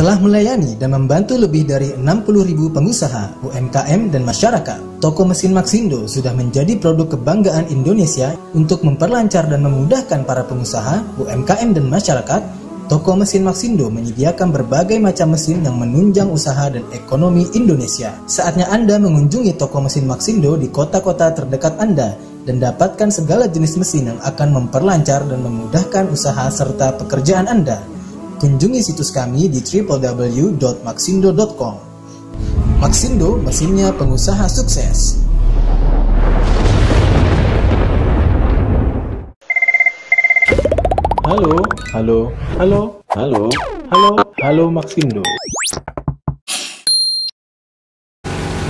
telah melayani dan membantu lebih dari 60.000 pengusaha, UMKM, dan masyarakat. Toko mesin Maxindo sudah menjadi produk kebanggaan Indonesia untuk memperlancar dan memudahkan para pengusaha, UMKM, dan masyarakat. Toko mesin Maxindo menyediakan berbagai macam mesin yang menunjang usaha dan ekonomi Indonesia. Saatnya Anda mengunjungi toko mesin Maxindo di kota-kota terdekat Anda dan dapatkan segala jenis mesin yang akan memperlancar dan memudahkan usaha serta pekerjaan Anda. Kunjungi situs kami di www.maxindo.com. Maxindo, mesinnya pengusaha sukses. Halo, halo, halo, halo, halo, halo Maxindo.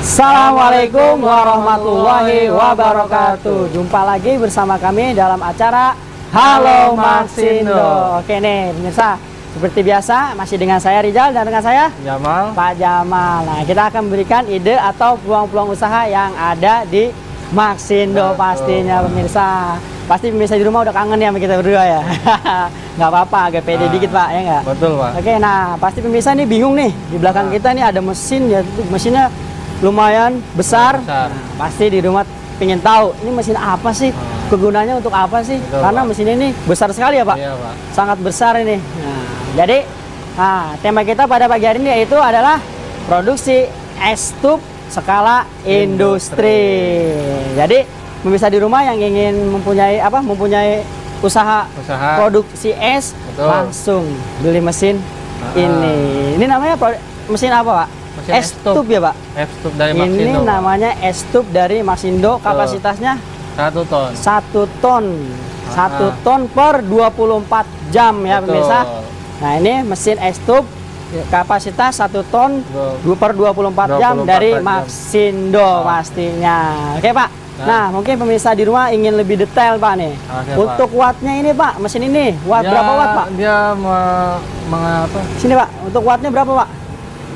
Assalamualaikum warahmatullahi wabarakatuh. Jumpa lagi bersama kami dalam acara Halo Maxindo. Oke nih, pemirsa. Seperti biasa, masih dengan saya Rizal dan dengan saya Jamal. Pak Jamal. Nah, kita akan memberikan ide atau peluang-peluang usaha yang ada di Maxindo pastinya pemirsa. Pasti pemirsa di rumah udah kangen ya sama kita berdua ya. nggak apa-apa, agak pede Nah, dikit Pak, ya nggak? Betul, Pak. Oke, nah pasti pemirsa nih bingung nih. Di belakang Nah. kita nih ada mesin ya, mesinnya lumayan besar. Besar. Nah, pasti di rumah pengen tahu ini mesin apa sih? Hmm. Kegunaannya untuk apa sih? Betul, Karena Pak. mesin ini besar sekali ya Pak. Iya, Pak. Sangat besar ini. Nah, jadi nah, tema kita pada pagi hari ini yaitu adalah produksi es tub skala industri. Jadi pemirsa di rumah yang ingin mempunyai apa? Mempunyai usaha Usaha. produksi es Betul. langsung beli mesin Ah. ini. Ini namanya mesin apa, Pak? Mesin es es tub. tub ya, Pak? F-tube dari Ini Maxindo. Pak. namanya es tub dari Maxindo, kapasitasnya Satu ton. satu ton. Satu Ah. ton per 24 jam ya, Betul. pemirsa. Nah, ini mesin es tub kapasitas satu ton Betul. du- per 24 jam 24 dari jam. Maxindo Ah. pastinya. Oke, Pak. Nah. Nah, mungkin pemirsa di rumah ingin lebih detail, Pak nih. Oke, Untuk wattnya ini, Pak, mesin ini, watt Dia- berapa watt, Pak? Dia me- mengapa? Sini, Pak. Untuk wattnya berapa, Pak?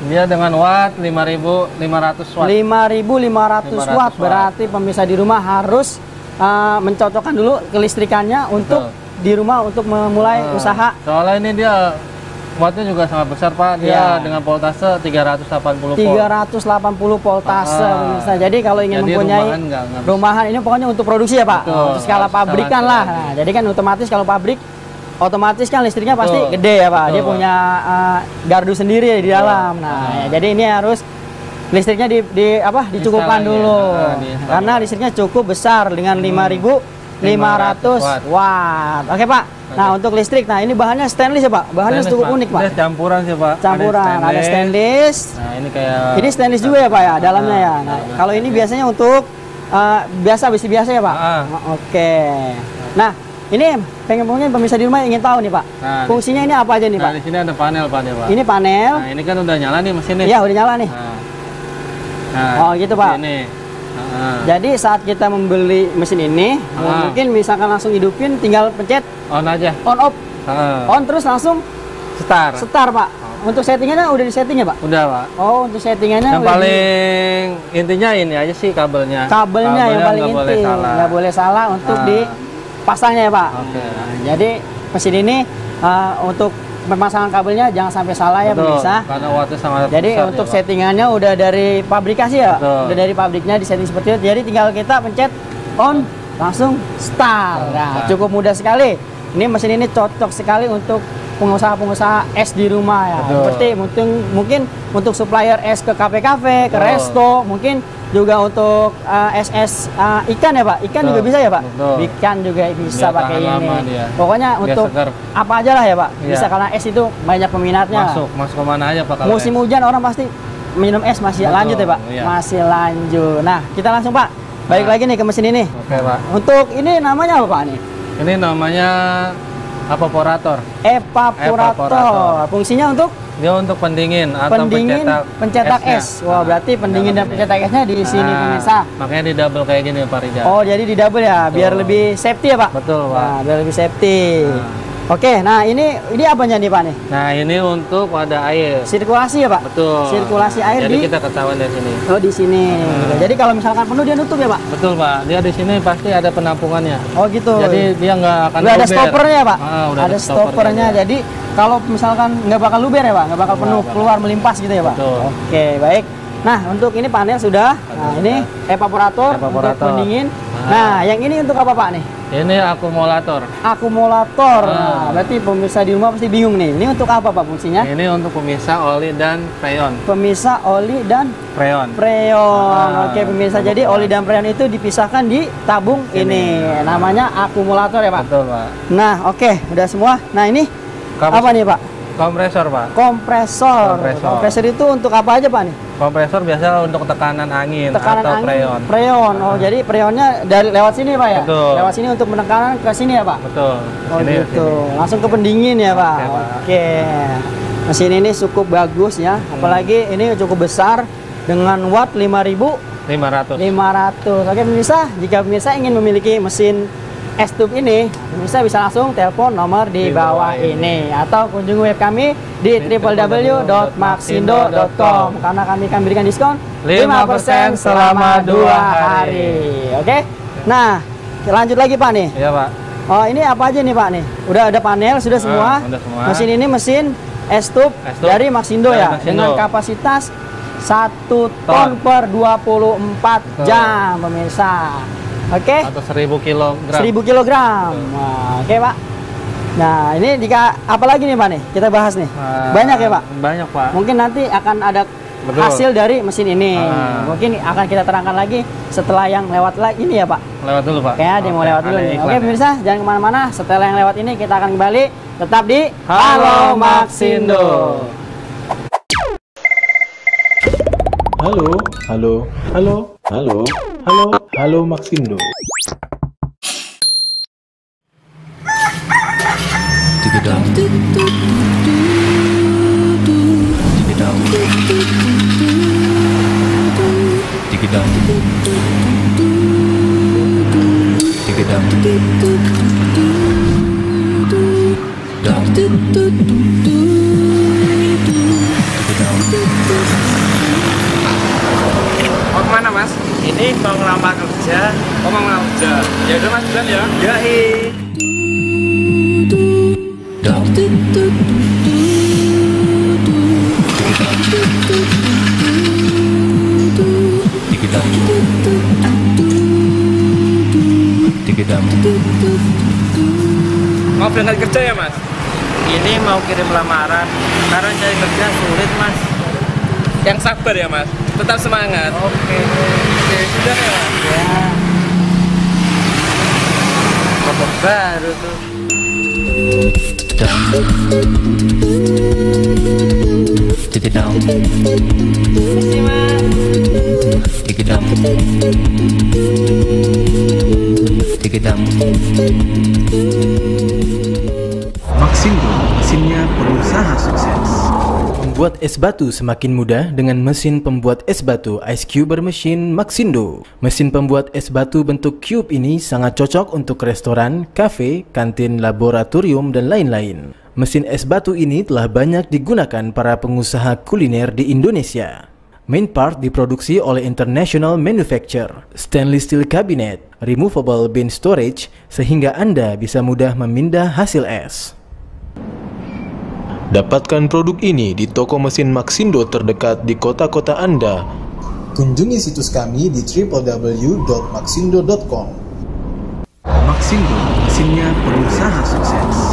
Dia dengan watt 5500 watt. 5500 watt. watt. Berarti pemirsa di rumah harus uh, mencocokkan dulu kelistrikannya untuk di rumah untuk memulai Eh, usaha Soalnya ini dia wattnya juga sangat besar, Pak. Dia Iya. dengan voltase 380 volt. 380 voltase Ah. pemirsa. Jadi kalau ingin Jadi mempunyai rumahan nggak- nggak bisa. rumahan ini pokoknya untuk produksi ya Pak. Betul, Untuk skala pabrikan lah. Nah, jadi kan otomatis kalau pabrik otomatis kan listriknya pasti Betul. gede ya Pak. Dia Betul, punya uh, gardu sendiri di dalam. Nah, Ah. ya, jadi ini harus listriknya di, di apa dicukupkan lagi, dulu. ah, di-install. Karena listriknya cukup besar dengan 5500 500 watt. Oke Pak. Nah, untuk listrik, nah ini bahannya stainless ya Pak. Bahannya Stainless, cukup unik Pak. Campuran sih, Pak. Campuran, ada stainless, Nah, ini kayak ini stainless juga ya Pak ya, dalamnya ya. Nah, dalamnya kalau ini biasanya untuk uh, biasa besi biasa ya Pak. Ah. Oh, Oke. Nah, ini pengen mungkin pemirsa di rumah ingin tahu nih Pak. Nah, Fungsinya ini apa aja nih Nah, Pak? di sini ada panel, Pak, ya, Pak. Ini panel. Nah, ini kan udah nyala nih mesin nih. Iya, udah nyala nih. Nah. Nah, Oh, gitu, Pak. Ini. Nah, Jadi saat kita membeli mesin ini, Ah. mungkin misalkan langsung hidupin, tinggal pencet on aja. on off, Nah, on terus langsung Start. start Pak. Untuk settingannya udah di setting ya Pak? Udah, Pak. Oh, untuk settingannya Yang udah di- paling intinya ini aja sih kabelnya. kabelnya yang paling nggak inti boleh salah. nggak boleh salah untuk Nah. dipasangnya ya pak Oke. Nah, jadi mesin ini uh, untuk pemasangan kabelnya jangan sampai salah ya pemirsa. Karena wattnya sangat jadi untuk ya, Pak. settingannya udah dari pabrikasi ya? Betul. udah dari pabriknya di setting seperti itu. Jadi tinggal kita pencet on langsung start. Nah cukup mudah sekali. Ini mesin ini cocok sekali untuk pengusaha-pengusaha es di rumah ya Betul. seperti mungkin mungkin untuk supplier es ke kafe-kafe ke resto mungkin juga untuk uh, es-es uh, ikan ya pak ikan Betul. juga bisa ya pak Betul. ikan juga bisa Dia pakai ini dia. pokoknya Dia untuk segar. apa aja lah ya pak Iya. bisa karena es itu banyak peminatnya masuk, masuk ke mana aja Pak kalau musim es? hujan orang pasti minum es masih Betul, lanjut ya pak iya. masih lanjut nah kita langsung pak balik Nah. lagi nih ke mesin ini Oke, Pak. untuk ini namanya apa pak nih Ini namanya evaporator. evaporator, Evaporator. fungsinya untuk Dia untuk pendingin atau pendingin pencetak, pencetak es wah Nah, berarti pendingin dan pencetak esnya di sini Nah, pemirsa Makanya di double kayak gini Pak Rijal. oh jadi di double ya biar Betul. lebih safety ya pak Betul, Pak. nah, biar lebih safety Nah. Oke, nah ini ini apanya nih Pak nih? Nah, ini untuk wadah air. Sirkulasi ya Pak? Betul. Sirkulasi air Jadi di kita ketahuan dari sini. Oh di sini. Hmm. Jadi kalau misalkan penuh dia nutup ya Pak? Betul, Pak. Dia di sini pasti ada penampungannya. Oh gitu. Jadi dia nggak akan udah ada luber. stoppernya Pak? Ah, udah ada, stoppernya. dia. Jadi kalau misalkan nggak bakal luber ya pak, nggak bakal penuh bakal. keluar melimpas gitu ya pak. Betul. Oke baik. Nah untuk ini panel sudah. Nah ini evaporator, untuk Evaporator. pendingin. Nah. Nah yang ini untuk apa pak nih? Ini akumulator. Akumulator. Ah. Nah, berarti pemirsa di rumah pasti bingung nih. Ini untuk apa pak fungsinya? Ini untuk pemisah oli dan freon. Pemisah oli dan Freon. freon. Ah, Oke pemirsa, jadi oli dan freon itu dipisahkan di tabung ini. Namanya akumulator ya pak. Betul, Pak. Nah oke udah semua. Nah ini Kamu- apa nih pak? Kompresor, Pak. Kompresor. Kompresor. itu untuk apa aja pak nih? Kompresor biasa untuk tekanan angin Tekanan atau angin. freon. Freon. Oh jadi freonnya dari lewat sini pak ya? Betul. Lewat sini untuk penekanan ke sini ya pak? Betul. Oh Sini, gitu. sini. Langsung ke pendingin ya pak? Oke, Pak. Oke. Mesin ini cukup bagus ya. Apalagi ini cukup besar dengan watt 5000 500. 500. Oke pemirsa, jika pemirsa ingin memiliki mesin es tube ini, pemirsa bisa langsung telepon nomor di, Di bawah bawah ini atau kunjungi web kami di www.maxindo.com karena kami akan berikan diskon 5% selama dua hari. Oke. Nah, lanjut lagi Pak nih. Iya, Pak. Oh, ini apa aja nih Pak nih? Udah ada panel sudah semua. Ah, udah semua. Mesin ini mesin es tube Es tube dari Maxindo dari ya Maxindo. dengan kapasitas 1 ton Ton. per 24 Betul. jam pemirsa. Oke. Atau 1000 kilogram. 1000 kilogram. Nah, Oke, Pak. Nah, ini jika apa lagi nih, Pak nih? Kita bahas nih. Ah, Banyak ya, Pak? Banyak, Pak. Mungkin nanti akan ada Betul. hasil dari mesin ini. Ah. Mungkin akan kita terangkan lagi setelah yang lewat lagi ini ya, Pak. Lewat dulu, Pak. Kayaknya dia mau lewat dulu nih. Oke ya. pemirsa, jangan ke mana-mana. Setelah yang lewat ini kita akan kembali tetap di Halo, Maxindo. Halo, halo, halo, halo, halo, halo Maxindo. Mau Ini mau ngelamar kerja. Oh mau ngelamar kerja. Ya udah mas duluan ya. Ya Mau berangkat kerja ya mas? Ini mau kirim lamaran. Karena cari kerja sulit mas. Yang sabar ya mas. Tetap semangat. Oke. Sudah ya. Ya. Pokok baru tuh. Misi, Mas. Maxindo, mesinnya pengusaha sukses. Membuat es batu semakin mudah dengan mesin pembuat es batu Ice Cuber Machine Maxindo. Mesin pembuat es batu bentuk cube ini sangat cocok untuk restoran, kafe, kantin, laboratorium, dan lain-lain. Mesin es batu ini telah banyak digunakan para pengusaha kuliner di Indonesia. Main part diproduksi oleh International Manufacture, stainless steel cabinet, removable bin storage, sehingga Anda bisa mudah memindah hasil es. Dapatkan produk ini di toko mesin Maxindo terdekat di kota-kota Anda. Kunjungi situs kami di www.maxindo.com. Maxindo, mesinnya pengusaha sukses.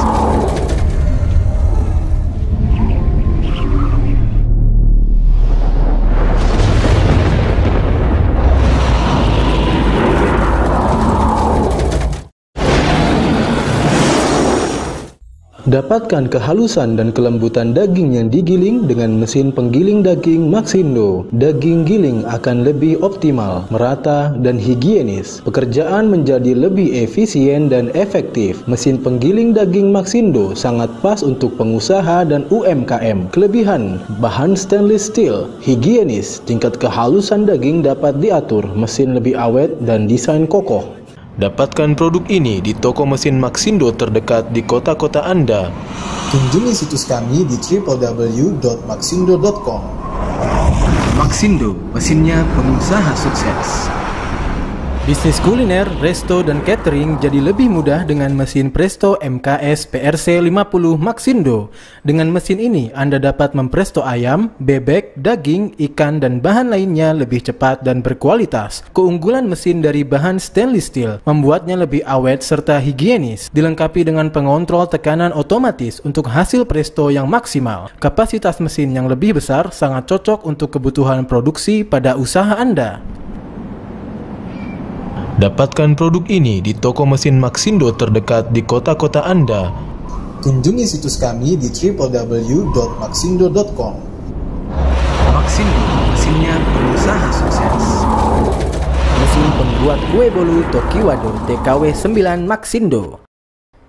Dapatkan kehalusan dan kelembutan daging yang digiling dengan mesin penggiling daging Maxindo. Daging giling akan lebih optimal, merata, dan higienis. Pekerjaan menjadi lebih efisien dan efektif. Mesin penggiling daging Maxindo sangat pas untuk pengusaha dan UMKM. Kelebihan, bahan stainless steel, higienis, tingkat kehalusan daging dapat diatur, mesin lebih awet, dan desain kokoh. Dapatkan produk ini di toko mesin Maxindo terdekat di kota-kota Anda. Kunjungi situs kami di www.maxindo.com. Maxindo, mesinnya pengusaha sukses. Bisnis kuliner, resto, dan catering jadi lebih mudah dengan mesin Presto MKS PRC 50 Maxindo. Dengan mesin ini, Anda dapat mempresto ayam, bebek, daging, ikan, dan bahan lainnya lebih cepat dan berkualitas. Keunggulan mesin dari bahan stainless steel membuatnya lebih awet serta higienis, dilengkapi dengan pengontrol tekanan otomatis untuk hasil presto yang maksimal. Kapasitas mesin yang lebih besar sangat cocok untuk kebutuhan produksi pada usaha Anda. Dapatkan produk ini di toko mesin Maxindo terdekat di kota-kota Anda. Kunjungi situs kami di www.maxindo.com. Maxindo, mesinnya pengusaha sukses. Mesin pembuat kue bolu Tokiwado TKW 9 Maxindo.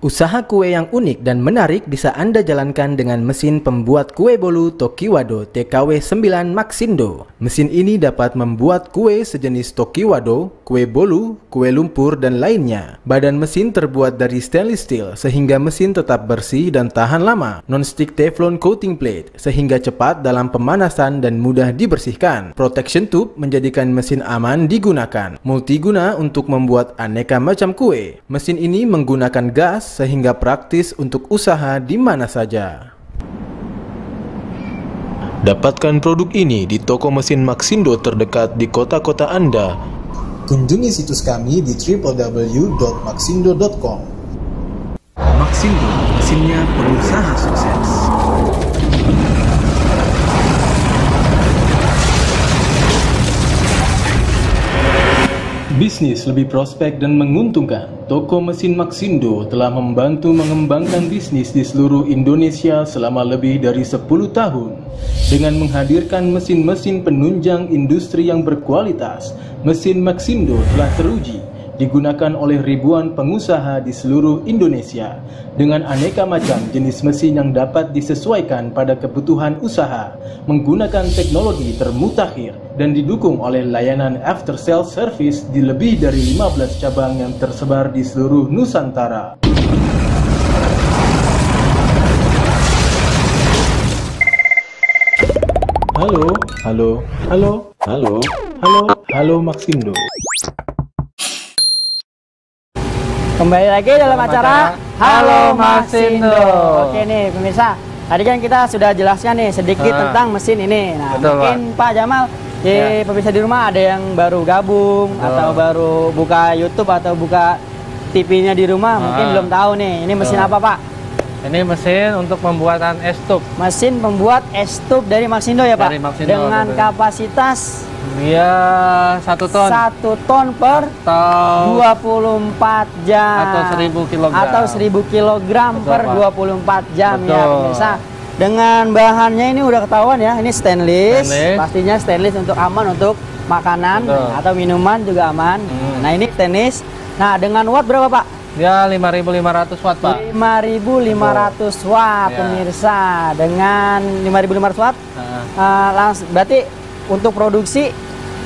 Usaha kue yang unik dan menarik bisa Anda jalankan dengan mesin pembuat kue bolu Tokiwado TKW 9 Maxindo. Mesin ini dapat membuat kue sejenis Tokiwado, kue bolu, kue lumpur, dan lainnya. Badan mesin terbuat dari stainless steel sehingga mesin tetap bersih dan tahan lama. Non-stick Teflon coating plate sehingga cepat dalam pemanasan dan mudah dibersihkan. Protection tube menjadikan mesin aman digunakan. Multiguna untuk membuat aneka macam kue. Mesin ini menggunakan gas sehingga praktis untuk usaha di mana saja. Dapatkan produk ini di toko mesin Maxindo terdekat di kota-kota Anda. Kunjungi situs kami di www.maxindo.com. Maxindo, mesinnya pengusaha sukses. Bisnis lebih prospek dan menguntungkan. Toko mesin Maxindo telah membantu mengembangkan bisnis di seluruh Indonesia selama lebih dari 10 tahun. Dengan menghadirkan mesin-mesin penunjang industri yang berkualitas, mesin Maxindo telah teruji digunakan oleh ribuan pengusaha di seluruh Indonesia dengan aneka macam jenis mesin yang dapat disesuaikan pada kebutuhan usaha menggunakan teknologi termutakhir dan didukung oleh layanan after sales service di lebih dari 15 cabang yang tersebar di seluruh Nusantara. Halo, halo, halo, halo, halo, halo Maxindo. Kembali lagi dalam acara Halo Maxindo. Oke nih pemirsa, tadi kan kita sudah jelaskan nih sedikit Ah. tentang mesin ini. Nah, Betul, mungkin Pak, Jamal, di Ya. pemirsa di rumah ada yang baru gabung Betul. atau baru buka YouTube atau buka TV-nya di rumah, mungkin Ah. belum tahu nih. Ini mesin Betul. apa, Pak? Ini mesin untuk pembuatan es tub. Mesin pembuat es tub dari Maxindo ya, Pak? Dari Maxindo, Dengan betul. kapasitas Dia satu ton satu ton per atau 24 jam Atau 1000 kilogram. atau 1000 kilogram Betul, per Pak. 24 jam ya Betul. pemirsa dengan bahannya ini udah ketahuan ya ini stainless, Stainless. pastinya stainless untuk aman untuk makanan Betul. atau minuman juga aman Hmm. nah ini stainless nah dengan watt berapa pak? dia 5500 watt, Pak. 5500 watt Ya. pemirsa dengan 5500 watt Nah, eh, langsung berarti untuk produksi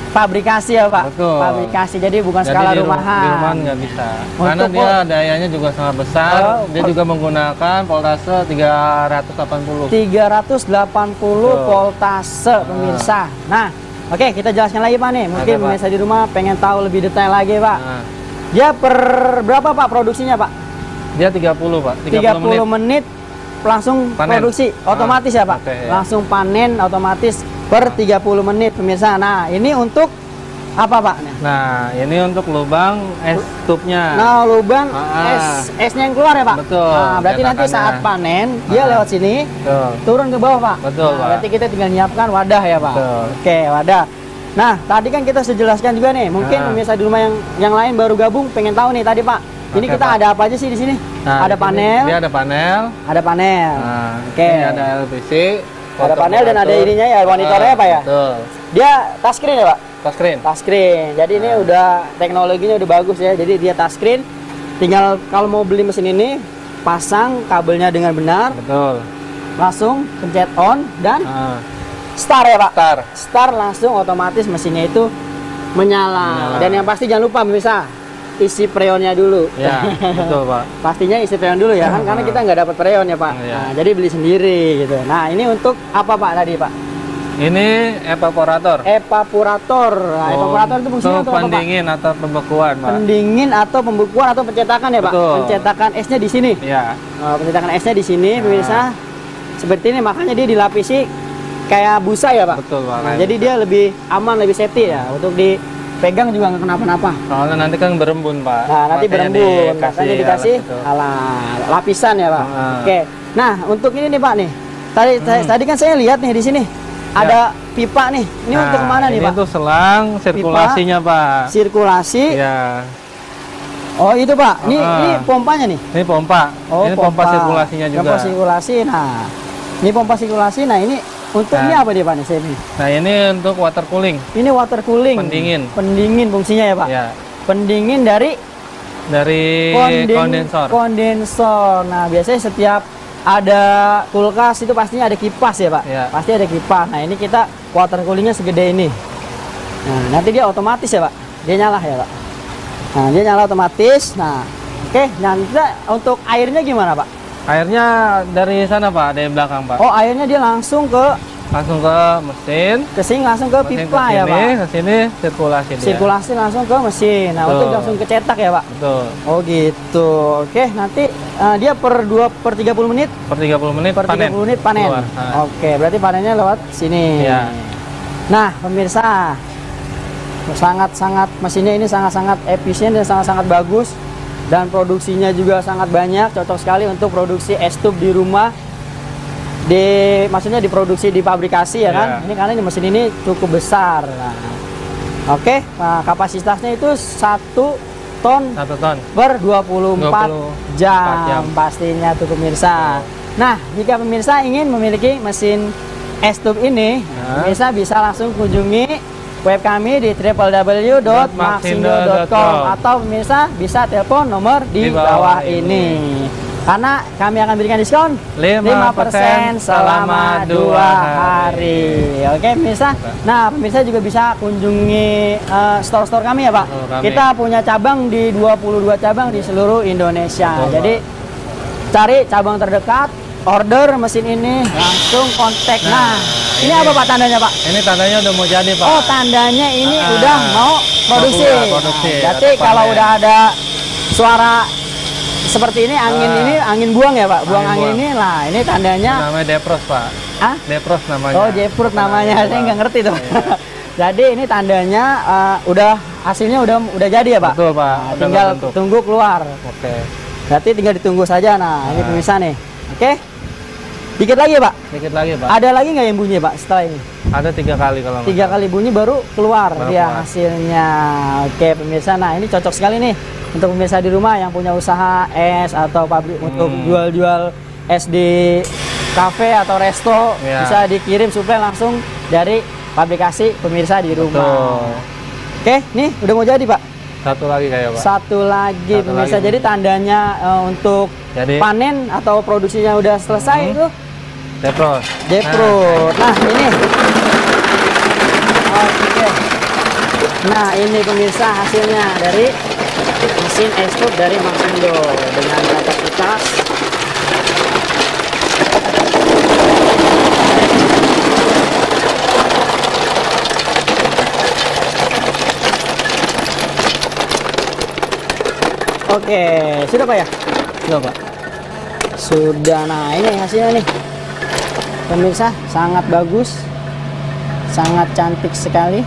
fabrikasi ya pak Betul. fabrikasi jadi bukan jadi skala di, ru- rumahan di rumahan nggak bisa. Untuk Karena dia dayanya juga sangat besar. Oh, dia juga menggunakan voltase 380. 380 Betul. voltase pemirsa. Nah, oke kita jelaskan lagi Pak nih. Mungkin Pak. pemirsa di rumah pengen tahu lebih detail lagi Pak. Nah, Dia per berapa Pak produksinya Pak? dia 30, Pak. 30, 30, menit. menit. Langsung Panen. produksi Ah, otomatis ya Pak. oke, ya. Langsung panen otomatis per 30 menit pemirsa. Nah, ini untuk apa Pak? Nah, ini untuk lubang es tubnya. Nah, lubang Ah. es esnya yang keluar ya Pak. Betul, Nah, berarti nanti saat panen dia Ah. lewat sini Betul. turun ke bawah pak. Betul, Nah, Pak. Berarti kita tinggal nyiapkan wadah ya pak. Betul. Oke wadah. Nah tadi kan kita sudah jelaskan juga nih. Mungkin Ah. pemirsa di rumah yang yang lain baru gabung pengen tahu nih tadi pak. Ini Oke, kita Pak. ada apa aja sih di sini? Nah, ada di panel, Dia ada panel. ada panel. Nah, Oke. ini ada LPC. Ada panel dan ada ininya ya, monitornya, Pak, ya? Betul. Dia touchscreen ya pak? Touchscreen. Touchscreen. Jadi ini Ah. udah teknologinya udah bagus ya. Jadi dia touchscreen. Tinggal kalau mau beli mesin ini pasang kabelnya dengan benar, Betul. langsung pencet on dan Ah, start ya pak. Start. start langsung otomatis mesinnya itu menyala. Menyala. Dan yang pasti jangan lupa pemirsa isi freonnya dulu. Ya, betul, Pak. Pastinya isi freon dulu ya kan karena kita nggak dapat freon ya pak. Iya. Nah, jadi beli sendiri gitu. Nah ini untuk apa pak tadi pak? Ini evaporator. Evaporator. Nah, evaporator itu fungsinya untuk untuk apa, Pak? pendingin atau pembekuan, Pak. Pendingin atau pembekuan atau pencetakan ya, Pak? Betul. Pencetakan esnya di sini. Ya. Oh, pencetakan esnya di sini, Nah. pemirsa. Seperti ini makanya dia dilapisi kayak busa ya, Pak. Betul, Pak. Nah, jadi dia lebih aman, lebih safety ya untuk dipegang juga nggak kenapa-napa. Soalnya nanti kan berembun, Pak. Nah, nanti Makanya berembun, makanya alat dikasih alat lapisan ya, Pak. Ah. Oke. Nah, untuk ini nih, Pak nih. Tadi Hmm. tadi kan saya lihat nih di sini ada pipa nih. Ini Nah, untuk ke mana nih, ini Pak? untuk selang sirkulasinya, Pak. Sirkulasi. Ya. Oh, itu, Pak. Ini Ah. ini pompanya nih. Ini pompa. Oh, ini pompa, sirkulasinya juga. Pompa sirkulasi. Nah, ini pompa sirkulasi. Nah, ini untuk Nah. ini apa dia, Pak ini. Nah, ini untuk water cooling. Ini water cooling. Pendingin. Pendingin fungsinya ya, Pak. Ya. Pendingin dari Dari konden- kondensor. kondensor. Nah, biasanya setiap ada kulkas itu pastinya ada kipas ya, Pak. Ya. Pasti ada kipas. Nah, ini kita water coolingnya segede ini. Nah, nanti dia otomatis ya, Pak. Dia nyala ya, Pak. Nah, dia nyala otomatis. Nah, oke. Nah, kita untuk airnya gimana, Pak? Airnya dari sana, Pak, dari belakang, Pak. Oh, airnya dia langsung ke Langsung ke mesin. ke sini langsung ke mesin pipa ke ya, Pak. Ke sini sirkulasi dia. Sirkulasi langsung ke mesin. Nah, Betul. untuk langsung ke cetak ya, Pak. Betul. Oh, gitu. Oke, nanti eh, dia per 2 per 30 menit Per 30 menit per 30 panen. menit panen. Keluar. Oke, berarti panennya lewat sini. Iya. Nah, pemirsa, sangat-sangat mesinnya ini sangat-sangat efisien dan sangat-sangat bagus dan produksinya juga sangat banyak, cocok sekali untuk produksi es tub di rumah. Di maksudnya diproduksi di pabrikasi ya kan? Iya. Ini karena ini mesin ini cukup besar. Nah, Oke, nah, kapasitasnya itu satu ton Satu ton. per 24, 24 jam, jam. pastinya tuh pemirsa. Nah, jika pemirsa ingin memiliki mesin es tub ini, Ya. pemirsa bisa langsung kunjungi web kami di www.maxindo.com atau pemirsa bisa telepon nomor di, Di bawah, bawah ini. Karena kami akan berikan diskon 5% selama selama dua dua hari. Oke, pemirsa. Nah, pemirsa juga bisa kunjungi eh, store-store kami ya, Pak. Kami. Kita punya cabang di 22 cabang di seluruh Indonesia. Betul, Jadi cari cabang terdekat, order mesin ini, langsung kontak. Nah, ini, ini- apa Pak tandanya, Pak? Ini tandanya udah mau jadi, Pak. Oh, tandanya ini Ah, udah mau produksi. mau produksi, Nah, berarti kalau panen. udah ada suara seperti ini angin Ah. ini angin buang ya, Pak. Buang angin, Angin ini buang. lah, ini tandanya namanya Depros, Pak. ah Depros namanya. Oh, Jepurut namanya. Namanya, Saya nggak ngerti tuh. Iya. Jadi ini tandanya eh, udah hasilnya udah udah jadi ya, Pak? Betul, Pak. Nah, Udah tinggal tunggu keluar. Oke. Berarti tinggal ditunggu saja. Nah, ini Nah. pemirsa nih. Oke. Dikit lagi ya, Pak. Dikit lagi, Pak. Ada lagi nggak yang bunyi, Pak, setelah ini? Ada tiga kali kalau Tiga salah. kali bunyi baru keluar Baru dia keluar. hasilnya. Oke, pemirsa. Nah, ini cocok sekali nih untuk pemirsa di rumah yang punya usaha es atau pabrik untuk Hmm. jual-jual es di kafe atau resto Ya. bisa dikirim suplai langsung dari pabrikasi pemirsa di rumah. Betul. Oke, nih udah mau jadi, Pak. Satu lagi kayak, Pak. Satu lagi Satu pemirsa. lagi. Jadi tandanya eh, untuk Jadi panen atau produksinya udah selesai Hmm. itu Depros. Jepro. Nah, ini. Oke. Nah, ini pemirsa hasilnya dari mesin es tub dari Maxindo dengan kapasitas Oke, sudah Pak ya? Sudah, Pak. Sudah. Nah, ini hasilnya nih. Pemirsa, sangat bagus. Sangat cantik sekali.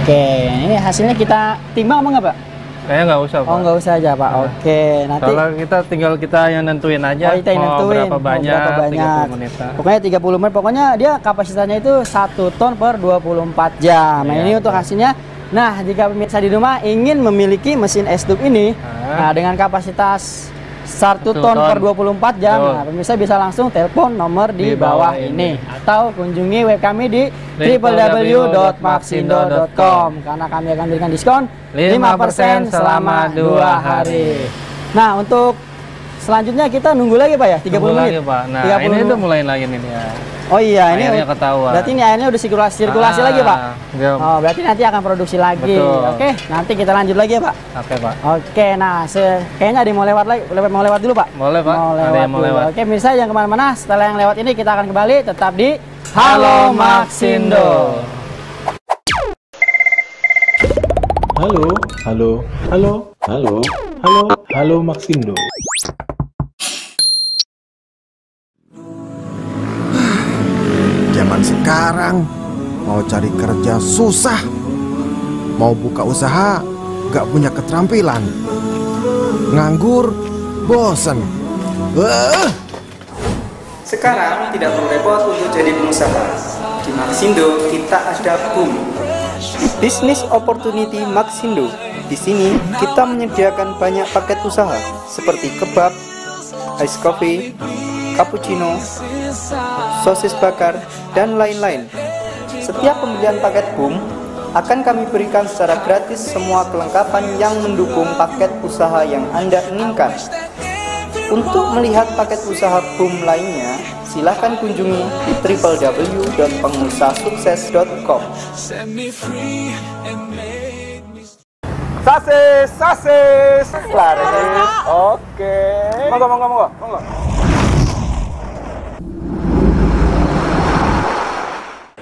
Oke, ini hasilnya kita timbang apa enggak, Pak? Kayaknya nggak usah, Pak. Oh, enggak usah aja, Pak. Nah. Oke, nanti Kalau kita tinggal kita yang nentuin aja Oh, kita yang mau nentuin berapa mau banyak, berapa banyak. 30 menit. Pokoknya 30 menit. Pokoknya dia kapasitasnya itu 1 ton per 24 jam. Nah, Iya, ini untuk betul. hasilnya. Nah, jika pemirsa di rumah ingin memiliki mesin es tub ini, nah Ah. dengan kapasitas 1 Satu ton, ton. per 24 jam, Betul. nah, pemirsa bisa langsung telepon nomor di, Di bawah, bawah ini. ini. atau kunjungi web kami di www.maxindo.com. karena kami akan berikan diskon 5% 5% selama selama 2 dua hari. Nah, untuk selanjutnya kita nunggu lagi Pak ya 30 Tunggu menit. lagi Pak. Nah 30 ini menit. udah mulai lagi nih ya. Oh iya, ini Airnya ketahuan. Berarti ini airnya udah sirkulasi, sirkulasi Ah, lagi, Pak. iya. Oh, berarti nanti akan produksi lagi. Betul. Oke, nanti kita lanjut lagi ya, Pak. Oke Pak. Oke, nah se- kayaknya ada yang mau lewat lagi, lewat mau lewat dulu, Pak. Boleh, Pak. Mau Ada lewat yang mau dulu. lewat. Oke, mirsa yang ke mana-mana. Setelah yang lewat ini kita akan kembali tetap di Halo Maxindo. Halo, halo, halo, halo, halo, halo Maxindo. Zaman sekarang mau cari kerja susah, mau buka usaha gak punya keterampilan, nganggur, bosen. Eh, Sekarang tidak perlu repot untuk jadi pengusaha. Di Maxindo kita ada boom. Business Opportunity Maxindo. Di sini kita menyediakan banyak paket usaha seperti kebab, ice coffee, cappuccino, sosis bakar, dan lain-lain. Setiap pembelian paket boom akan kami berikan secara gratis semua kelengkapan yang mendukung paket usaha yang Anda inginkan. Untuk melihat paket usaha boom lainnya, silahkan kunjungi www.pengusahasukses.com. Sasis, sasis. Laris. Oke. Monggo, monggo, monggo, monggo.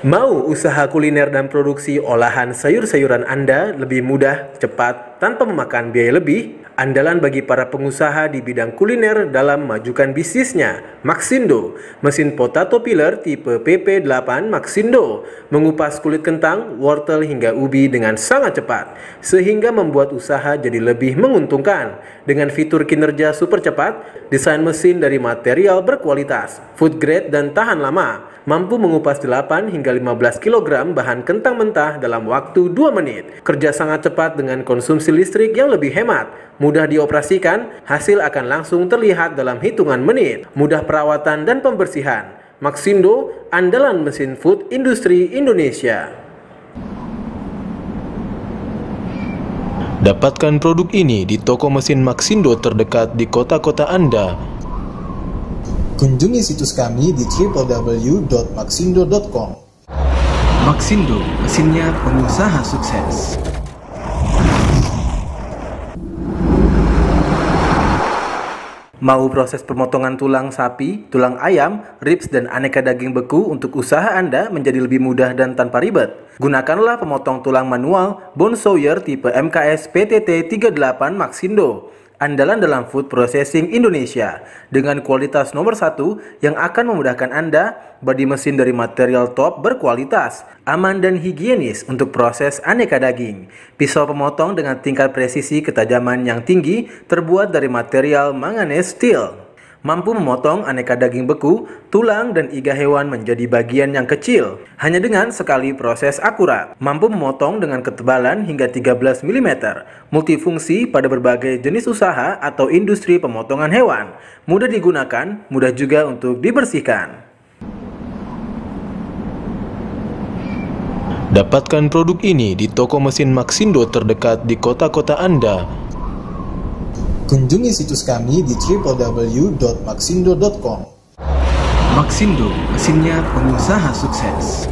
Mau usaha kuliner dan produksi olahan sayur-sayuran Anda lebih mudah, cepat, tanpa memakan biaya lebih? Andalan bagi para pengusaha di bidang kuliner dalam majukan bisnisnya, Maxindo, mesin potato peeler tipe PP8 Maxindo, mengupas kulit kentang, wortel hingga ubi dengan sangat cepat, sehingga membuat usaha jadi lebih menguntungkan. Dengan fitur kinerja super cepat, desain mesin dari material berkualitas, food grade dan tahan lama, mampu mengupas 8 hingga 15 kg bahan kentang mentah dalam waktu 2 menit. Kerja sangat cepat dengan konsumsi listrik yang lebih hemat. Mudah dioperasikan, hasil akan langsung terlihat dalam hitungan menit. Mudah perawatan dan pembersihan. Maxindo, andalan mesin food industri Indonesia. Dapatkan produk ini di toko mesin Maxindo terdekat di kota-kota Anda. Kunjungi situs kami di www.maxindo.com. Maxindo, mesinnya pengusaha sukses. Mau proses pemotongan tulang sapi, tulang ayam, ribs, dan aneka daging beku untuk usaha Anda menjadi lebih mudah dan tanpa ribet? Gunakanlah pemotong tulang manual Bone Sawyer tipe MKS PTT 38 Maxindo andalan dalam food processing Indonesia dengan kualitas nomor satu yang akan memudahkan Anda body mesin dari material top berkualitas, aman dan higienis untuk proses aneka daging. Pisau pemotong dengan tingkat presisi ketajaman yang tinggi terbuat dari material manganese steel. Mampu memotong aneka daging beku, tulang, dan iga hewan menjadi bagian yang kecil. Hanya dengan sekali proses akurat. Mampu memotong dengan ketebalan hingga 13 mm. Multifungsi pada berbagai jenis usaha atau industri pemotongan hewan. Mudah digunakan, mudah juga untuk dibersihkan. Dapatkan produk ini di toko mesin Maxindo terdekat di kota-kota Anda. Kunjungi situs kami di www.maxindo.com. Maxindo, mesinnya pengusaha sukses.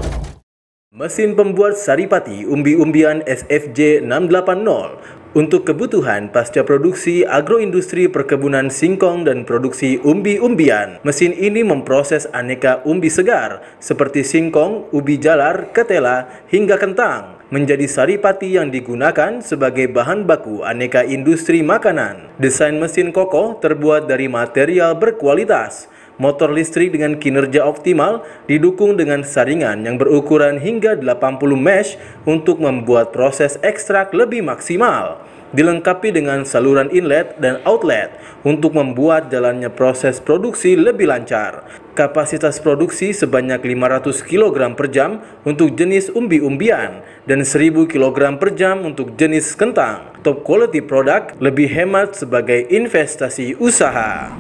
Mesin pembuat saripati umbi-umbian SFJ 680 untuk kebutuhan pasca produksi agroindustri perkebunan singkong dan produksi umbi-umbian. Mesin ini memproses aneka umbi segar seperti singkong, ubi jalar, ketela, hingga kentang menjadi saripati yang digunakan sebagai bahan baku aneka industri makanan. Desain mesin kokoh terbuat dari material berkualitas. Motor listrik dengan kinerja optimal didukung dengan saringan yang berukuran hingga 80 mesh untuk membuat proses ekstrak lebih maksimal. Dilengkapi dengan saluran inlet dan outlet untuk membuat jalannya proses produksi lebih lancar. Kapasitas produksi sebanyak 500 kg per jam untuk jenis umbi-umbian dan 1000 kg per jam untuk jenis kentang. Top quality product lebih hemat sebagai investasi usaha.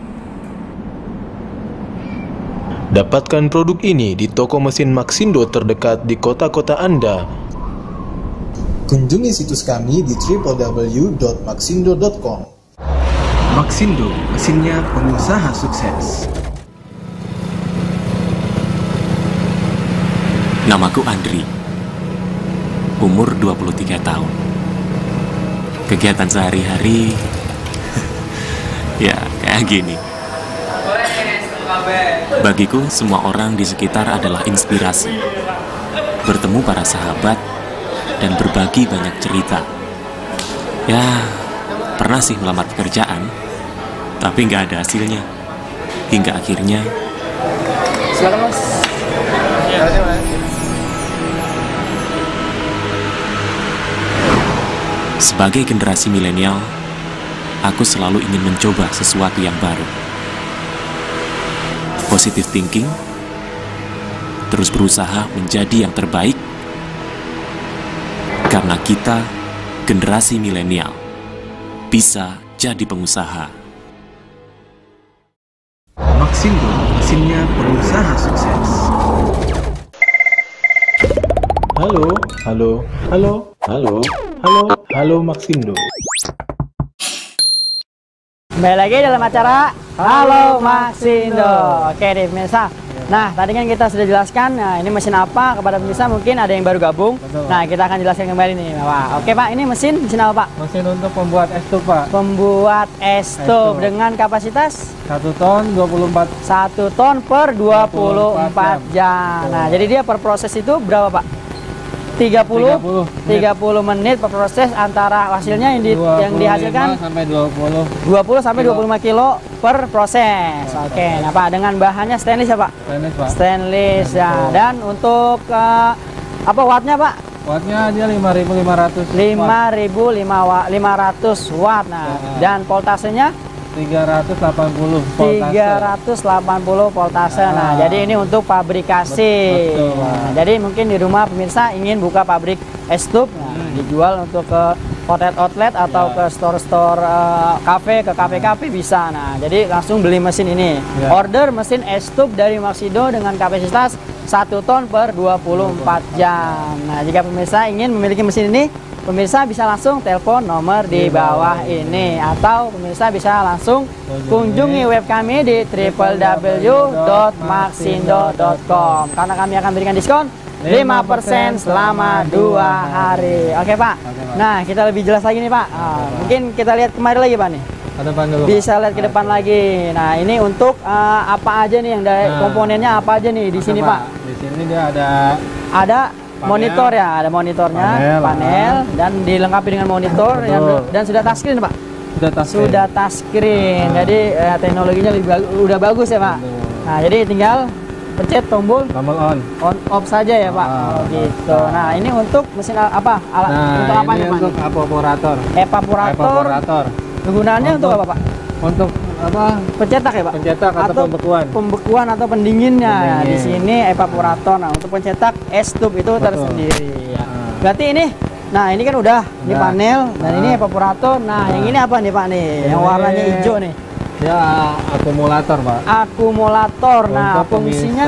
Dapatkan produk ini di toko mesin Maxindo terdekat di kota-kota Anda. Kunjungi situs kami di www.maxindo.com. Maxindo, mesinnya pengusaha sukses. Namaku Andri. Umur 23 tahun. Kegiatan sehari-hari ya kayak gini. Bagiku semua orang di sekitar adalah inspirasi. Bertemu para sahabat dan berbagi banyak cerita. Ya, pernah sih melamar pekerjaan, tapi nggak ada hasilnya. Hingga akhirnya Silakan mas. Sebagai generasi milenial, aku selalu ingin mencoba sesuatu yang baru. Positive thinking, terus berusaha menjadi yang terbaik, karena kita, generasi milenial, bisa jadi pengusaha. Maxindo, mesinnya pengusaha sukses. Halo, halo, halo, halo, halo, halo Maxindo. Kembali lagi dalam acara Halo Maxindo. Oke deh pemirsa. Nah tadi kan kita sudah jelaskan nah, ini mesin apa kepada pemirsa mungkin ada yang baru gabung. Nah kita akan jelaskan kembali nih Pak. Oke Pak ini mesin mesin apa Pak? Mesin untuk pembuat es tub Pak. Pembuat es tub dengan kapasitas 1 ton 24 1 ton per 24 jam. Nah jadi dia per proses itu berapa Pak? 30 30 menit per proses antara hasilnya yang, di, yang 25 dihasilkan sampai 20 20 sampai 25 kilo per proses. Oke, nah Pak dengan bahannya stainless ya Pak? tenis Pak. Stainless ya. Dan untuk eh, apa wattnya Pak? Wattnya dia 5500 watt. 5500 watt. Nah, dan voltasenya 380 voltase. 380 voltase. Nah, Ah. jadi ini untuk pabrikasi. Betul. Nah, jadi mungkin di rumah pemirsa ingin buka pabrik es tub, nah, Hmm. dijual untuk ke outlet-outlet atau Ya. ke store-store eh, kafe, ke kafe-kafe bisa. Nah, jadi langsung beli mesin ini. Ya. Order mesin es tub dari Maxido dengan kapasitas 1 ton per 24 jam. Nah, jika pemirsa ingin memiliki mesin ini, pemirsa bisa langsung telepon nomor di bawah ini atau pemirsa bisa langsung kunjungi web kami di www.maxindo.com karena kami akan berikan diskon 5% selama dua hari. Oke Pak. Nah kita lebih jelas lagi nih Pak. Ah, mungkin kita lihat kemarin lagi Pak nih. Ke depan dulu. Pak. Bisa lihat ke depan lagi. Nah ini untuk eh, apa aja nih yang dari Nah. komponennya apa aja nih di sini Pak? Di sini dia ada Ada monitor ya, ada monitornya, Panel, panel, dan dilengkapi dengan monitor Betul. yang, dan sudah touchscreen Pak. sudah tas Sudah touchscreen. Jadi eh, teknologinya lebih bagu- udah bagus ya Pak. Betul. Nah jadi tinggal pencet tombol tombol on. on off saja ya Pak. Ah, Oh, gitu. Nah ini untuk mesin apa? Alat Nah, untuk apa ini nih Pak? untuk evaporator. Evaporator. Evaporator. Kegunaannya untuk, Untuk- apa Pak? Untuk apa? Pencetak ya Pak? Pencetak atau pembekuan. Pembekuan atau pendinginnya. Nah, di Pendingin. sini evaporator. Nah untuk pencetak es tub itu Betul. tersendiri. Ya. Ah. Berarti ini, nah ini kan udah, ini Udah. panel dan Ah. ini evaporator. Nah yang ini apa nih Pak nih? Yang Ini- warnanya hijau nih. Dia akumulator, Pak. Akumulator. Nah Untuk fungsinya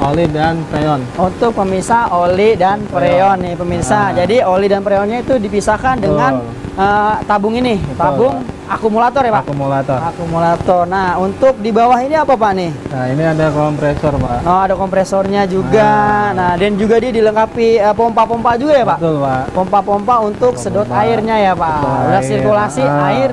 oli dan freon. untuk pemisah oli dan freon nih pemirsa. Nah. Jadi oli dan freonnya itu dipisahkan Betul. dengan eh, tabung ini, Betul, tabung akumulator ya Pak. Akumulator. Akumulator. Nah untuk di bawah ini apa Pak nih? Nah, ini ada kompresor, Pak. Oh ada kompresornya juga. Nah dan juga dia dilengkapi eh, pompa-pompa juga ya Pak. Betul, Pak. Pompa-pompa untuk Pompa. sedot airnya ya Pak. Udah air. sirkulasi Ah. air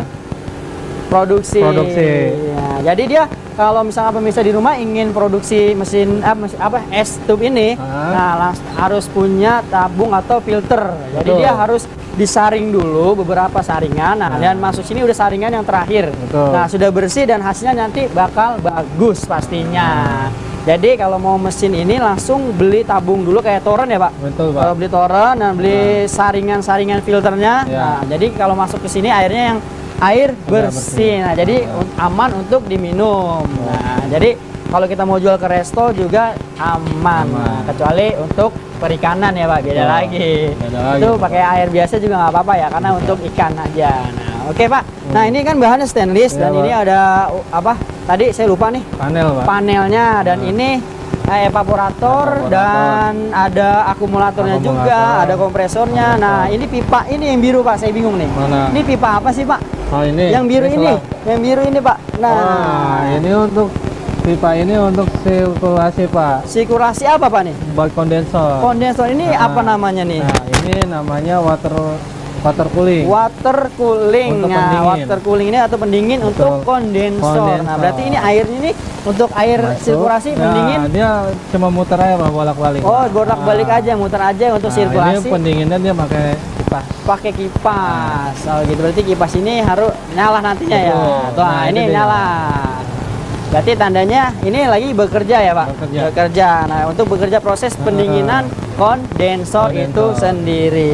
produksi. Produksi. Ya, jadi dia kalau misalnya pemirsa di rumah ingin produksi mesin apa, mesin- apa es tub ini, Ah. nah langs- harus punya tabung atau filter. Jadi Betul. dia harus disaring dulu beberapa saringan. Nah, dan masuk sini udah saringan yang terakhir. Betul. Nah, sudah bersih dan hasilnya nanti bakal bagus pastinya. Jadi kalau mau mesin ini langsung beli tabung dulu kayak toren ya Pak. Betul, Pak. Kalau beli toren dan beli saringan-saringan filternya. Ya. Nah, jadi kalau masuk ke sini airnya yang air bersih. bersih. Nah, jadi aman untuk diminum. Nah, jadi kalau kita mau jual ke resto juga aman. Aman. Nah, kecuali untuk perikanan ya Pak, beda Betul. lagi. Beda lagi, Itu Pak. pakai air biasa juga nggak apa-apa ya, karena untuk ikan aja. Nah, oke Pak. Nah, ini kan bahannya stainless Iya, dan Pak. ini ada apa? Tadi saya lupa nih Panel, Pak. panelnya dan ini eh, evaporator, Evaporator. dan ada akumulatornya Akumulator. juga, ada kompresornya. Nah, ini pipa ini yang biru Pak, saya bingung nih. Mana? Ini pipa apa sih Pak? Oh ini. Yang biru ini, setelah- yang biru ini Pak. Nah, Wah, ini untuk pipa ini untuk sirkulasi Pak. sirkulasi apa Pak nih? Buat kondensor. Kondensor ini Nah, apa namanya nih? Nah, ini namanya water water cooling. Water cooling. Untuk Nah, pendingin. water cooling ini atau pendingin untuk kondensor. Nah, kondensor. berarti ini airnya ini untuk air Masuk. sirkulasi Nah, pendingin. dia cuma muter aja Pak bolak-balik. Oh, bolak-balik aja, muter aja untuk Nah, sirkulasi. Ini pendinginnya dia pakai kipas. pakai kipas. Oh gitu berarti kipas ini harus nyala nantinya ya. Betul. Tuh, Nah, ini itu dia. nyala. Berarti tandanya ini lagi bekerja ya, Pak? Bekerja. Nah, untuk bekerja proses pendinginan kondensor, itu sendiri.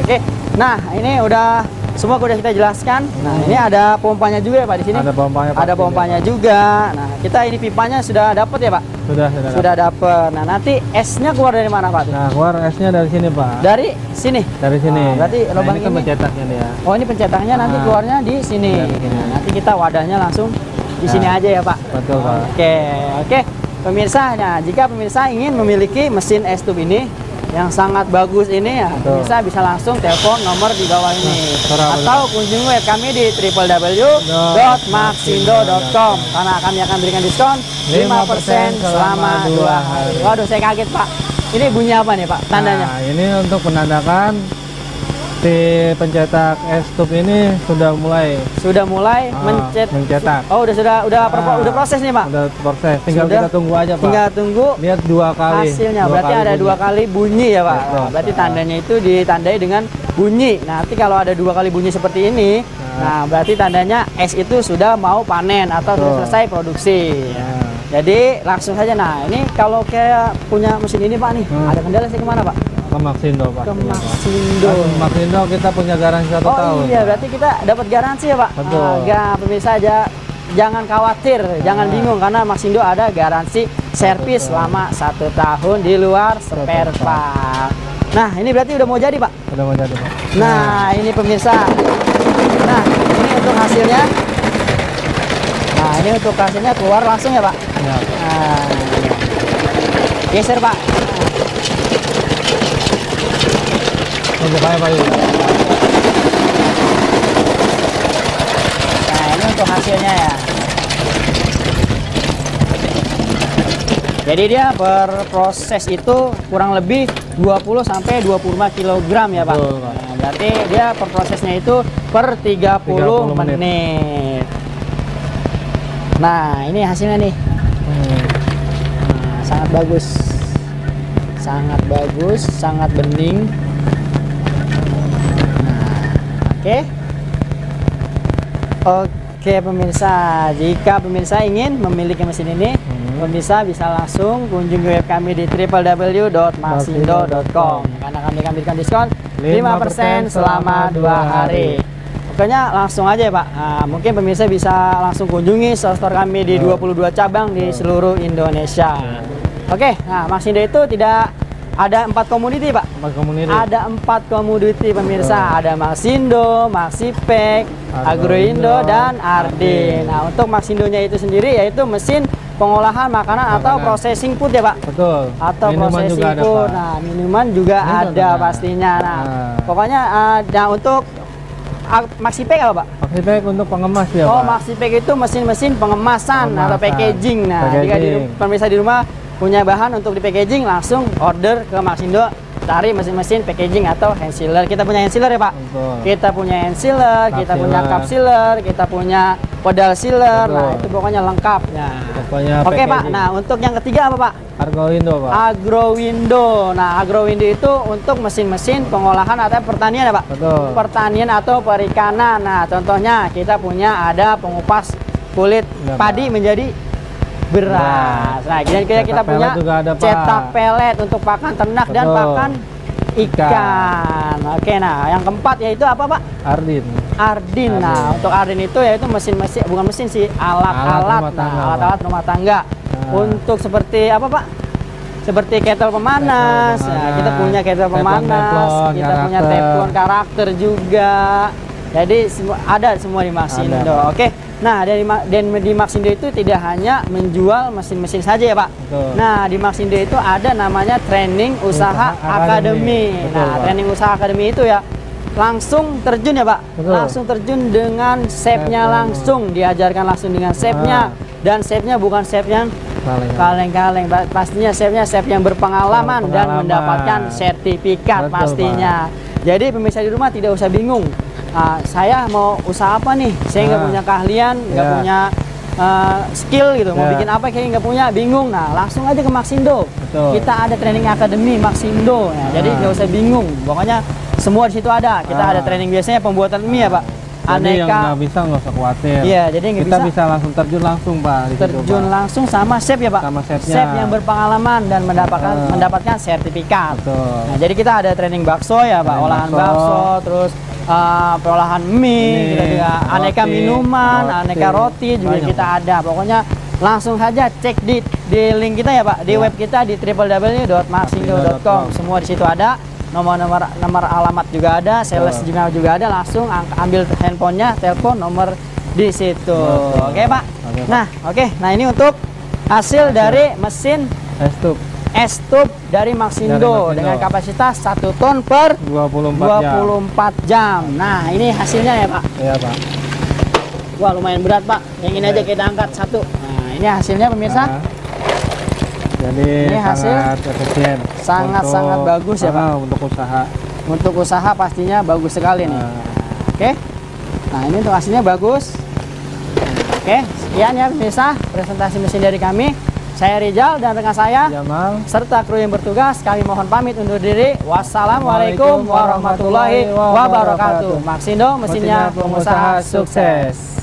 Oke. Nah, ini udah semua udah kita jelaskan. Nah, ini ada pompanya juga ya, Pak di sini. Ada pompanya, Pak. Ada pompanya juga. Nah, kita ini pipanya sudah dapat ya, Pak? Sudah, sudah. Sudah dapat. Nah, nanti esnya keluar dari mana, Pak? Nah, keluar esnya dari sini, Pak. Dari sini. Dari sini. Ah, berarti Nah, lubang ini kan ini- pencetaknya dia. Oh ini pencetaknya nanti Ah. keluarnya di sini. Sini. Nah, nanti kita wadahnya langsung di sini Nah, aja ya Pak. betul, Pak. Oke oke pemirsa. Nah jika pemirsa ingin memiliki mesin es tube ini yang sangat bagus ini ya Betul. pemirsa bisa langsung telepon nomor di bawah ini terang atau kunjungi web kami di www.maxindo.com karena kami akan berikan diskon 5% selama dua hari. Waduh saya kaget Pak. Ini bunyi apa nih Pak tandanya? Nah, ini untuk menandakan si pencetak es tube ini sudah mulai Sudah mulai Ah, mencet mencetak. Oh, udah sudah udah Ah. udah proses nih, Pak. Udah proses. Tinggal Sudah. kita tunggu aja, Pak. Tinggal tunggu Lihat dua kali. hasilnya. Dua berarti kali ada bunyi. dua kali bunyi ya, Pak. Betul. Nah, berarti tandanya itu ditandai dengan bunyi. Nah, nanti kalau ada dua kali bunyi seperti ini, nah, berarti tandanya es itu sudah mau panen atau sudah selesai produksi. Nah, Jadi langsung saja. Nah, ini kalau kayak punya mesin ini, Pak nih, Hmm. ada kendala sih ke mana, Pak? Ke Maxindo, Pak. Ke Iya, Pak. Maxindo. Kan Maxindo kita punya garansi satu Oh tahun. iya, berarti kita dapat garansi ya Pak. Betul. Ah, Nggak, pemirsa aja jangan khawatir, jangan bingung karena Maxindo ada garansi servis selama satu tahun di luar spare part. Nah ini berarti udah mau jadi Pak. Udah mau jadi, Pak. Nah ini pemirsa. Nah ini untuk hasilnya. Nah ini untuk hasilnya keluar langsung ya Pak. Ya. Nah, geser Pak. Kayak Pak Yul. Nah, ini untuk hasilnya ya. Jadi dia berproses itu kurang lebih 20 sampai 25 kg ya, Pak. Betul, Pak. Nah, berarti dia perprosesnya itu per 30, 30 menit. menit. Nah, ini hasilnya nih. Hmm. Nah, sangat bagus. Sangat bagus, sangat bening. Oke. Oke pemirsa, jika pemirsa ingin memiliki mesin ini, pemirsa bisa langsung kunjungi web kami di www.maxindo.com karena kami akan berikan diskon 5% selama dua hari. Pokoknya langsung aja ya Pak. Nah, mungkin pemirsa bisa langsung kunjungi store kami di 22 cabang di seluruh Indonesia. Oke, nah Maxindo itu tidak ada empat komoditi Pak. Empat komoditi. Ada empat komoditi pemirsa. Ada Maxindo, Maxipek, Agroindo, Agroindo, dan Ardin. Nah untuk Maxindonya itu sendiri yaitu mesin pengolahan makanan, atau Makanan. processing food ya Pak. Betul. Atau Minuman processing juga ada, food. Pak. Nah minuman juga Minuman ada ada. pastinya. Nah, Nah. pokoknya uh, nah untuk Maxipek apa Pak? Maxipek untuk pengemas ya, oh, Pak. Maxipek itu mesin-mesin pengemasan, atau Pengemasan. packaging. Nah, jika di Packaging. pemirsa di rumah punya bahan untuk di packaging langsung order ke Maxindo cari mesin-mesin packaging atau hand sealer. Kita punya hand sealer ya, Pak. Betul. Kita punya hand sealer, Cup kita punya cup sealer, kita punya pedal sealer. Betul. Nah, itu pokoknya lengkap. Nah. Pokoknya Oke, Pak. packaging. Nah, untuk yang ketiga apa, Pak? Argoindo, Pak. Agro window. Nah, agro window itu untuk mesin-mesin pengolahan atau pertanian ya, Pak? Betul. Pertanian atau perikanan. Nah, contohnya kita punya ada pengupas kulit Ya, padi menjadi beras. Nah, kemudian kita, kita punya juga ada, Pak. cetak pelet untuk pakan ternak dan Betul. pakan ikan. Oke, nah yang keempat yaitu apa, Pak? Ardin. Ardin. Nah, Ardin. untuk Ardin itu yaitu mesin-mesin bukan mesin sih, alat-alat. rumah Nah, alat-alat rumah tangga. Nah. Untuk seperti apa, Pak? Seperti kettle pemanas. Kettle Nah, pemanas. kita punya kettle pemanas, teflon, kita punya karakter. teflon karakter juga. Jadi semua ada semua di Maxindo. Ada, Pak. Nah, dari dan di Maxindo itu tidak hanya menjual mesin-mesin saja ya, Pak. Betul. Nah, di Maxindo itu ada namanya training usaha, Usaha akademi. Akademi. Betul, Nah, Pak. training usaha akademi itu ya langsung terjun ya Pak. Betul. Langsung terjun dengan shape-nya langsung, diajarkan langsung dengan shape-nya. Ah. Dan shape-nya bukan shape yang kaleng-kaleng. Pak. Pastinya shape-nya shape yang berpengalaman, dan Berpengalaman. mendapatkan sertifikat Betul, pastinya. Jadi pemirsa di rumah tidak usah bingung. Ah, saya mau usaha apa nih? Saya nggak Ah. punya keahlian, nggak Ya. punya uh, skill gitu. Mau Ya. bikin apa kayak nggak punya, bingung. Nah, langsung aja ke Maxindo. Betul. Kita ada training academy Maxindo. Nah, Jadi Ah. nggak usah bingung. Pokoknya semua di situ ada. Kita Ah. ada training biasanya pembuatan mie ya, Pak. Jadi yang Aneka nggak bisa nggak usah khawatir. Iya, jadi yang kita bisa- bisa langsung terjun langsung pak. di situ, terjun Pak. langsung sama chef ya, Pak. Sama chefnya. Chef yang berpengalaman dan mendapatkan Ah. mendapatkan sertifikat. Betul. Nah, jadi kita ada training bakso ya, Pak. Training Olahan bakso. bakso, terus uh, perolahan mie, Mie, kita juga aneka roti, minuman, roti. aneka roti juga Banyak, kita ada. Pokoknya langsung saja cek di di link kita ya, Pak. Di Ya. web kita di www.maxindo.com. Semua di situ ada. Nomor-nomor nomor alamat juga ada, sales Betul. juga juga ada. Langsung ang- ambil handphonenya, telepon nomor di situ. Betul. Oke, Pak. Oke, Pak. Nah, oke. Nah, ini untuk hasil dari mesin Estup es tube dari Maxindo, Dari Maxindo. dengan kapasitas 1 ton per 24 jam. 24 jam. Nah, ini hasilnya ya, Pak. Iya pak. Wah, lumayan berat, Pak. Yang ini aja kita angkat satu. Nah, ini hasilnya pemirsa. Nah, jadi Ini hasil sangat efisien. sangat-sangat Untuk- bagus ya, Pak. Untuk usaha. Untuk usaha pastinya bagus sekali nih. Nah, Oke. Nah, ini untuk hasilnya bagus. Oke, sekian ya pemirsa presentasi mesin dari kami. Saya Rizal dan rekan saya Jamal. serta kru yang bertugas kami mohon pamit undur diri. Wassalamualaikum warahmatullahi wabarakatuh. Maxindo mesinnya pengusaha sukses.